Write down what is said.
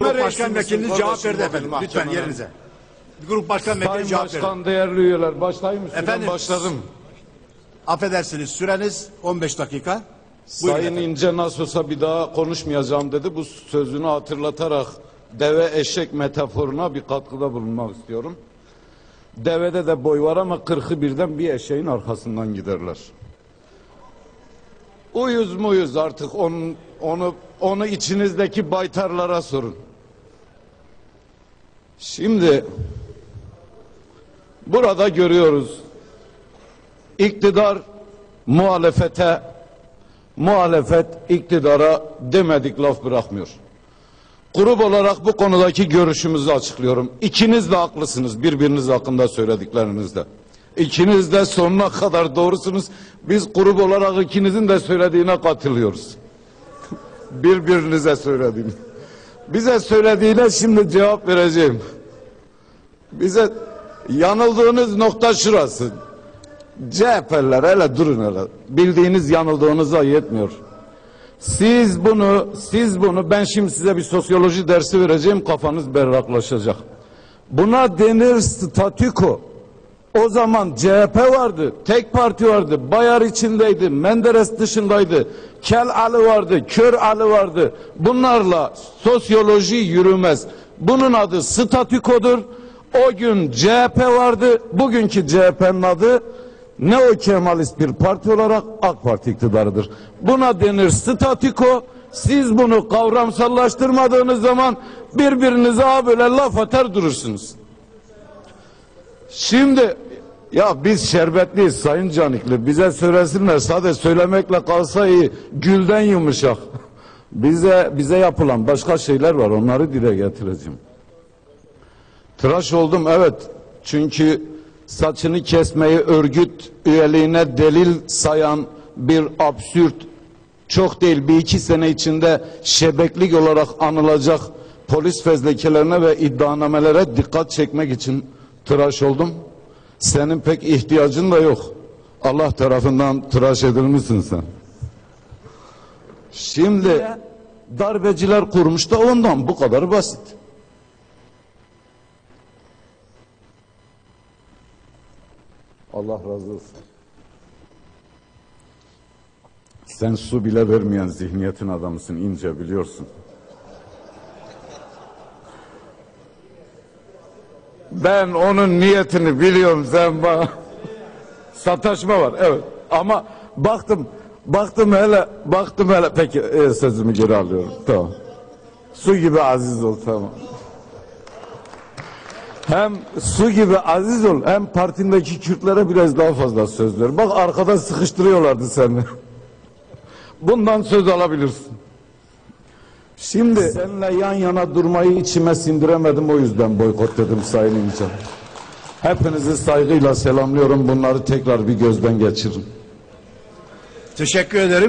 Grup Başkan Vekiliniz cevap verdi efendim. Lütfen yerinize. Grup Başkan Vekili cevap verdi. Başkan, değerli üyeler başlayayım mı? Efendim, başladım. Affedersiniz süreniz 15 dakika. Buyurun Sayın efendim. İnce nasıl olsa bir daha konuşmayacağım dedi. Bu sözünü hatırlatarak deve eşek metaforuna bir katkıda bulunmak istiyorum. Devede de boy var ama kırkı birden bir eşeğin arkasından giderler. Uyuz muyuz artık onun, onu, onu içinizdeki baytarlara sorun. Şimdi burada görüyoruz iktidar muhalefete muhalefet iktidara demedik laf bırakmıyor. Grup olarak bu konudaki görüşümüzü açıklıyorum. İkiniz de haklısınız birbiriniz hakkında söylediklerinizde. İkiniz de sonuna kadar doğrusunuz. Biz grup olarak ikinizin de söylediğine katılıyoruz. Birbirinize söylediğini. Bize söylediğine şimdi cevap vereceğim. Bize yanıldığınız nokta şurası. CHP'liler hele durun hele. Bildiğiniz yanıldığınıza yetmiyor. Siz bunu, siz bunu ben şimdi size bir sosyoloji dersi vereceğim kafanız berraklaşacak. Buna denir statüko. O zaman CHP vardı, tek parti vardı, Bayar içindeydi, Menderes dışındaydı, Kel Ali vardı, Kör Ali vardı. Bunlarla sosyoloji yürümez. Bunun adı statükodur. O gün CHP vardı, bugünkü CHP'nin adı neo Kemalist bir parti olarak AK Parti iktidarıdır. Buna denir statüko. Siz bunu kavramsallaştırmadığınız zaman birbirinize ha böyle laf atar durursunuz. Şimdi ya biz şerbetliyiz Sayın Canikli. Bize söylesinler sadece söylemekle kalsa iyi. Gülden yumuşak. Bize bize yapılan başka şeyler var. Onları dile getireceğim. Tıraş oldum evet. Çünkü saçını kesmeyi örgüt üyeliğine delil sayan bir absürt çok değil bir iki sene içinde şebeklik olarak anılacak polis fezlekelerine ve iddianamelere dikkat çekmek için tıraş oldum. Senin pek ihtiyacın da yok. Allah tarafından tıraş edilmişsin sen. Şimdi darbeciler kurmuş da ondan bu kadar basit. Allah razı olsun. Sen su bile vermeyen zihniyetin adamısın ince biliyorsun. Ben onun niyetini biliyorum sen. Sataşma var evet ama baktım baktım hele baktım hele peki e, sözümü geri alıyorum tamam. Su gibi aziz ol tamam. Hem su gibi aziz ol hem partindeki Kürtlere biraz daha fazla söz ver. Bak arkada sıkıştırıyorlardı seni. Bundan söz alabilirsin. Şimdi seninle yan yana durmayı içime sindiremedim o yüzden boykot dedim Sayın İnce. Hepinizi saygıyla selamlıyorum. Bunları tekrar bir gözden geçirin. Teşekkür ederim.